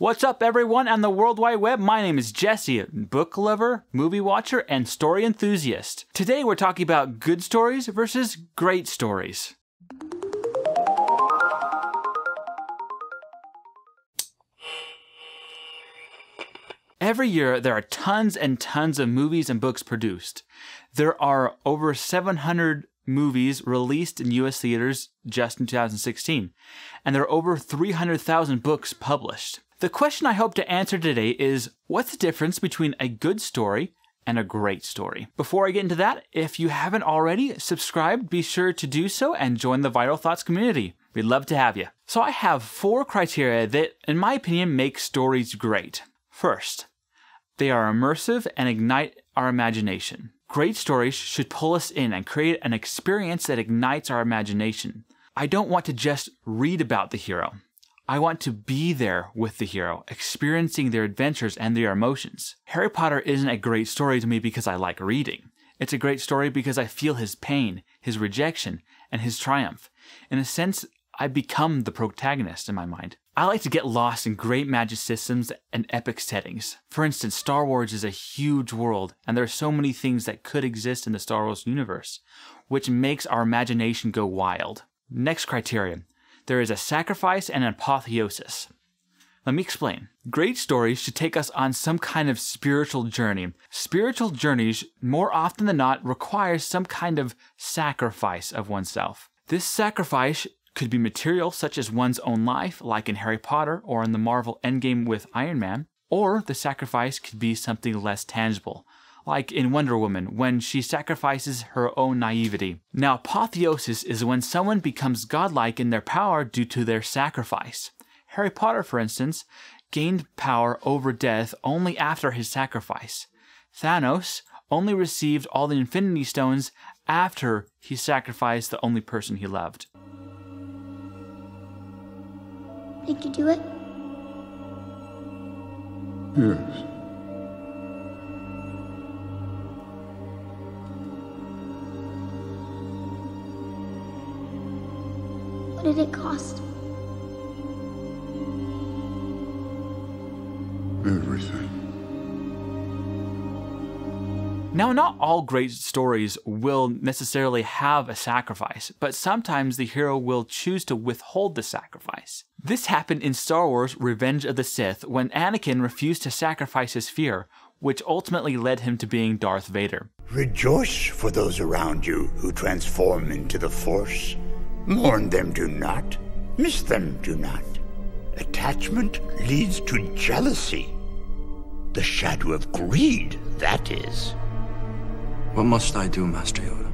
What's up, everyone on the World Wide Web? My name is Jesse, book lover, movie watcher, and story enthusiast. Today we're talking about good stories versus great stories. Every year, there are tons and tons of movies and books produced. There are over 700 movies released in US theaters just in 2016, and there are over 300,000 books published. The question I hope to answer today is what's the difference between a good story and a great story? Before I get into that, if you haven't already subscribed, be sure to do so and join the Viral Thoughts community. We'd love to have you. So, I have four criteria that, in my opinion, make stories great. First, they are immersive and ignite our imagination. Great stories should pull us in and create an experience that ignites our imagination. I don't want to just read about the hero. I want to be there with the hero, experiencing their adventures and their emotions. Harry Potter isn't a great story to me because I like reading. It's a great story because I feel his pain, his rejection, and his triumph. In a sense, I become the protagonist in my mind. I like to get lost in great magic systems and epic settings. For instance, Star Wars is a huge world, and there are so many things that could exist in the Star Wars universe, which makes our imagination go wild. Next criterion there is a sacrifice and an apotheosis. Let me explain. Great stories should take us on some kind of spiritual journey. Spiritual journeys, more often than not, require some kind of sacrifice of oneself. This sacrifice could be material such as one's own life, like in Harry Potter or in the Marvel Endgame with Iron Man, or the sacrifice could be something less tangible, like in Wonder Woman when she sacrifices her own naivety. Now, apotheosis is when someone becomes godlike in their power due to their sacrifice. Harry Potter, for instance, gained power over death only after his sacrifice. Thanos only received all the Infinity Stones after he sacrificed the only person he loved. Did you do it? Yes. What did it cost? Everything. Now, not all great stories will necessarily have a sacrifice, but sometimes the hero will choose to withhold the sacrifice. This happened in Star Wars Revenge of the Sith when Anakin refused to sacrifice his fear, which ultimately led him to being Darth Vader. Rejoice for those around you who transform into the Force. Mourn them do not. Miss them do not. Attachment leads to jealousy. The shadow of greed, that is. What must I do, Master Yoda?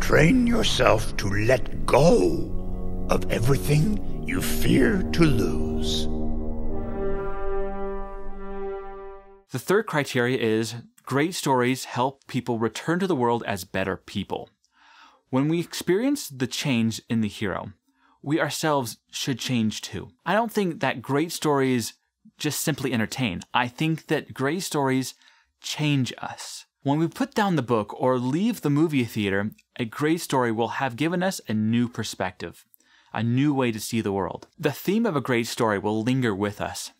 Train yourself to let go of everything you fear to lose. The third criteria is great stories help people return to the world as better people. When we experience the change in the hero, we ourselves should change too. I don't think that great stories just simply entertain. I think that great stories change us. When we put down the book or leave the movie theater, a great story will have given us a new perspective, a new way to see the world. The theme of a great story will linger with us.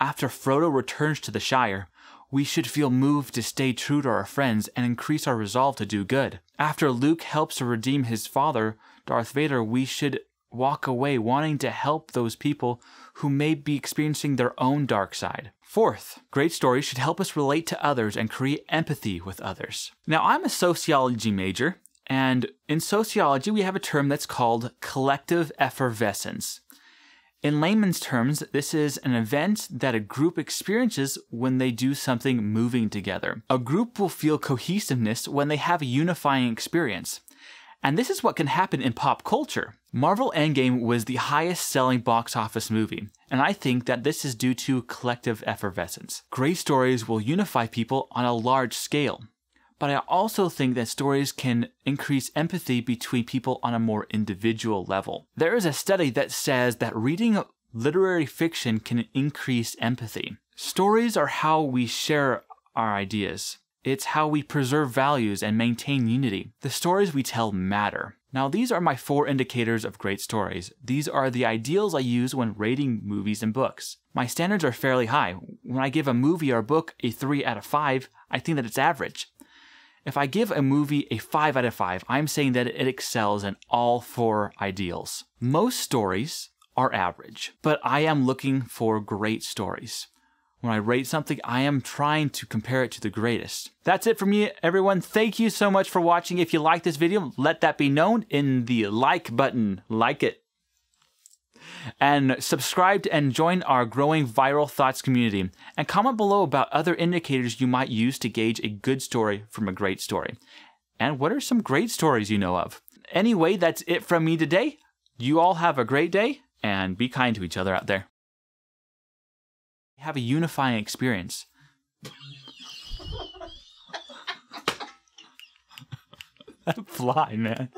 After Frodo returns to the Shire, we should feel moved to stay true to our friends and increase our resolve to do good. After Luke helps to redeem his father, Darth Vader, we should walk away wanting to help those people who may be experiencing their own dark side. Fourth, great stories should help us relate to others and create empathy with others. Now, I'm a sociology major, and in sociology, we have a term that's called collective effervescence. In layman's terms, this is an event that a group experiences when they do something moving together. A group will feel cohesiveness when they have a unifying experience. And this is what can happen in pop culture. Marvel Endgame was the highest selling box office movie, and I think that this is due to collective effervescence. Great stories will unify people on a large scale. But I also think that stories can increase empathy between people on a more individual level. There is a study that says that reading literary fiction can increase empathy. Stories are how we share our ideas. It's how we preserve values and maintain unity. The stories we tell matter. Now, these are my four indicators of great stories. These are the ideals I use when rating movies and books. my standards are fairly high. When I give a movie or book a 3 out of 5, I think that it's average. If I give a movie a 5 out of 5, I'm saying that it excels in all four ideals. Most stories are average, but I am looking for great stories. When I rate something, I am trying to compare it to the greatest. That's it for me, everyone. Thank you so much for watching. If you like this video, let that be known in the like button. Like it. And subscribe and join our growing Viral Thoughts community. And comment below about other indicators you might use to gauge a good story from a great story. And what are some great stories you know of? Anyway, that's it from me today. You all have a great day and be kind to each other out there have a unifying experience. that fly, man.